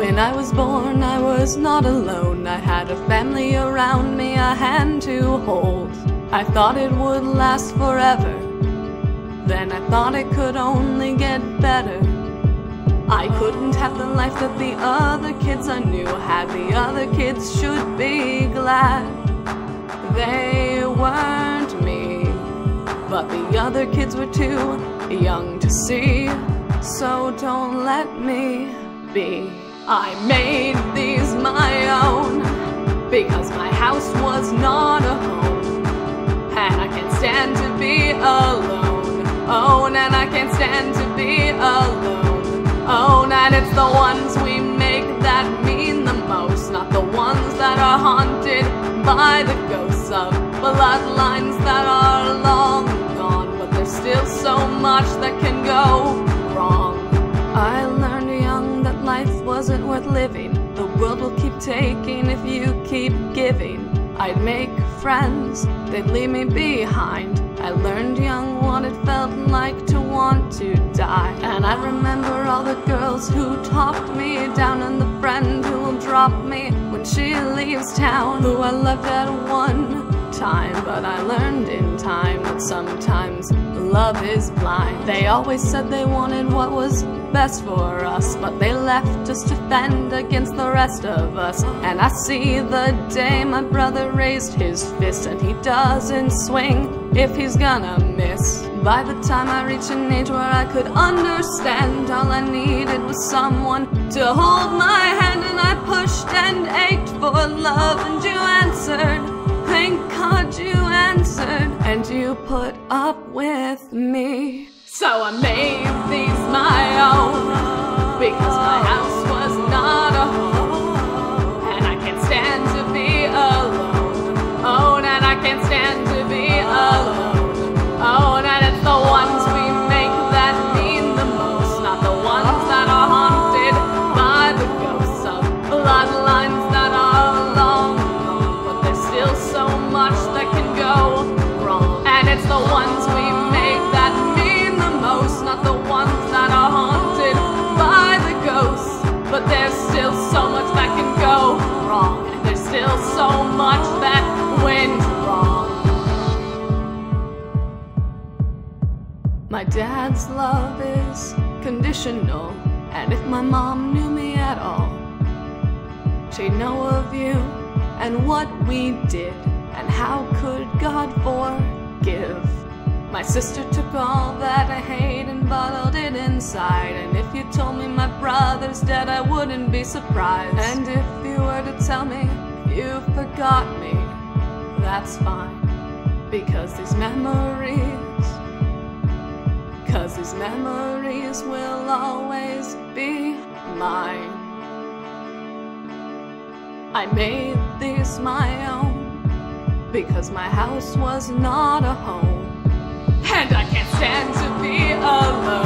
When I was born, I was not alone. I had a family around me, a hand to hold. I thought it would last forever. Then I thought it could only get better. I couldn't have the life that the other kids I knew had. The other kids should be glad they weren't me. But the other kids were too young to see. So don't let me be. I made these my own because my house was not a home. And I can't stand to be alone. Oh, and I can't stand to be alone. Oh, and it's the ones we make that mean the most, not the ones that are haunted by the ghosts of bloodlines that are long gone. But there's still so much that can go living. The world will keep taking if you keep giving. I'd make friends, they'd leave me behind. I learned young what it felt like to want to die. And I remember all the girls who talked me down, and the friend who will drop me when she leaves town. Who I loved at one time, but I learned in time sometimes love is blind. They always said they wanted what was best for us, but they left us to fend against the rest of us. And I see the day my brother raised his fist, and he doesn't swing if he's gonna miss. By the time I reached an age where I could understand, all I needed was someone to hold my hand, and I pushed and ached for love, and you answered. Thank God you and you put up with me. So I made these my own because my house My dad's love is conditional, and if my mom knew me at all, she'd know of you and what we did, and how could God forgive? My sister took all that I hate and bottled it inside. And if you told me my brother's dead, I wouldn't be surprised. And if you were to tell me you forgot me, that's fine. Because these memories, cause these memories will always be mine. I made these my own because my house was not a home. And I can't stand to be alone.